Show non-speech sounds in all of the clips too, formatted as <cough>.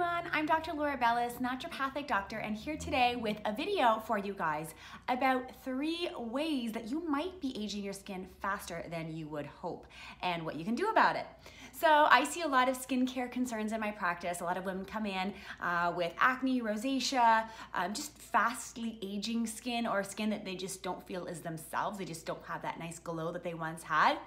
everyone, I'm Dr. Laura Belus, naturopathic doctor, and here today with a video for you guys about three ways that you might be aging your skin faster than you would hope and what you can do about it. So I see a lot of skincare concerns in my practice. A lot of women come in uh, with acne, rosacea, um, just fastly aging skin or skin that they just don't feel is themselves. They just don't have that nice glow that they once had.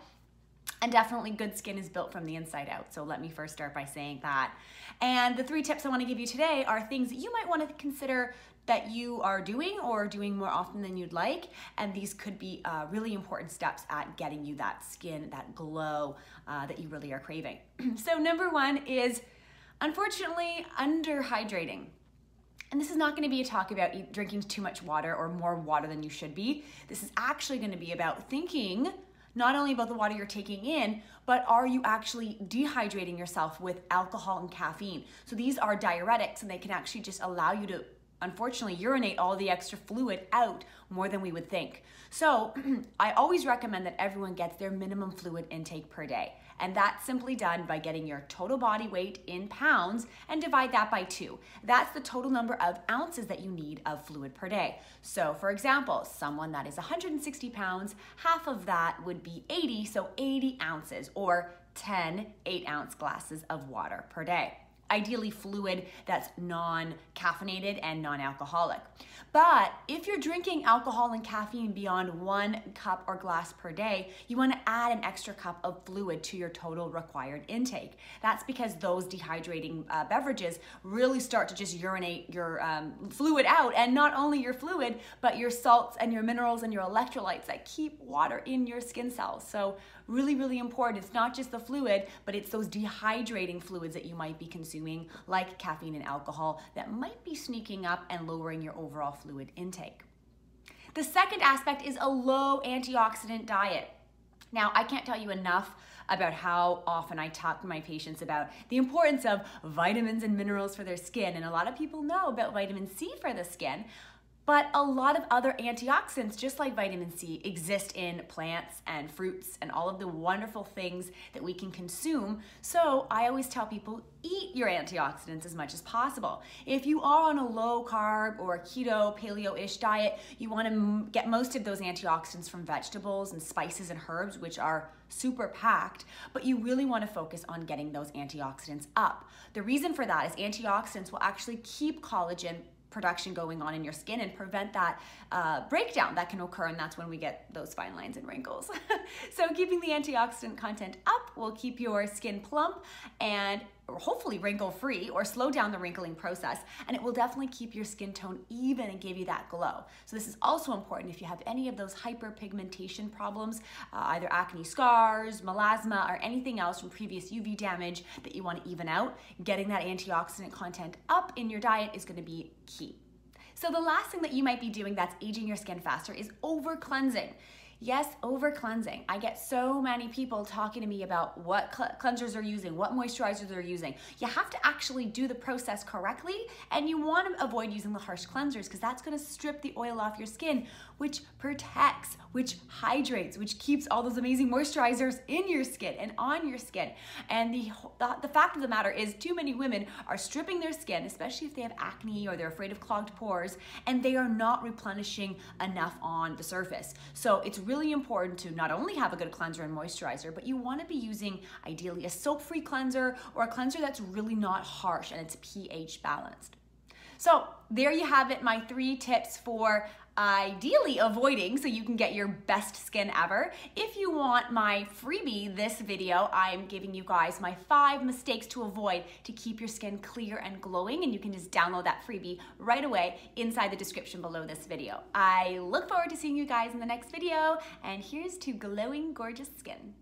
And definitely good skin is built from the inside out. So let me first start by saying that. And the three tips I wanna give you today are things that you might wanna consider that you are doing or doing more often than you'd like. And these could be uh, really important steps at getting you that skin, that glow uh, that you really are craving. <clears throat> so number one is, unfortunately, underhydrating. And this is not gonna be a talk about drinking too much water or more water than you should be. This is actually gonna be about thinking not only about the water you're taking in, but are you actually dehydrating yourself with alcohol and caffeine? So these are diuretics and they can actually just allow you to unfortunately urinate all the extra fluid out more than we would think. So <clears throat> I always recommend that everyone gets their minimum fluid intake per day. And that's simply done by getting your total body weight in pounds and divide that by two. That's the total number of ounces that you need of fluid per day. So for example, someone that is 160 pounds, half of that would be 80, so 80 ounces or 10 eight ounce glasses of water per day ideally fluid that's non-caffeinated and non-alcoholic. But if you're drinking alcohol and caffeine beyond one cup or glass per day, you wanna add an extra cup of fluid to your total required intake. That's because those dehydrating uh, beverages really start to just urinate your um, fluid out and not only your fluid, but your salts and your minerals and your electrolytes that keep water in your skin cells. So really, really important. It's not just the fluid, but it's those dehydrating fluids that you might be consuming, like caffeine and alcohol, that might be sneaking up and lowering your overall fluid intake. The second aspect is a low antioxidant diet. Now, I can't tell you enough about how often I talk to my patients about the importance of vitamins and minerals for their skin. And a lot of people know about vitamin C for the skin, but a lot of other antioxidants, just like vitamin C, exist in plants and fruits and all of the wonderful things that we can consume. So I always tell people eat your antioxidants as much as possible. If you are on a low carb or keto, paleo ish diet, you want to get most of those antioxidants from vegetables and spices and herbs, which are super packed, but you really want to focus on getting those antioxidants up. The reason for that is antioxidants will actually keep collagen production going on in your skin and prevent that uh, breakdown that can occur and that's when we get those fine lines and wrinkles. <laughs> so keeping the antioxidant content up will keep your skin plump and hopefully wrinkle free or slow down the wrinkling process and it will definitely keep your skin tone even and give you that glow. So this is also important if you have any of those hyperpigmentation problems, uh, either acne scars, melasma, or anything else from previous UV damage that you want to even out, getting that antioxidant content up in your diet is going to be key. So the last thing that you might be doing that's aging your skin faster is over cleansing. Yes, over cleansing. I get so many people talking to me about what cleansers they're using, what moisturizers they're using. You have to actually do the process correctly and you want to avoid using the harsh cleansers because that's going to strip the oil off your skin, which protects, which hydrates, which keeps all those amazing moisturizers in your skin and on your skin. And the, the, the fact of the matter is too many women are stripping their skin, especially if they have acne or they're afraid of clogged pores, and they are not replenishing enough on the surface. So it's really really important to not only have a good cleanser and moisturizer, but you wanna be using ideally a soap-free cleanser or a cleanser that's really not harsh and it's pH balanced. So there you have it, my three tips for ideally avoiding so you can get your best skin ever. If you want my freebie this video, I'm giving you guys my five mistakes to avoid to keep your skin clear and glowing and you can just download that freebie right away inside the description below this video. I look forward to seeing you guys in the next video and here's to glowing gorgeous skin.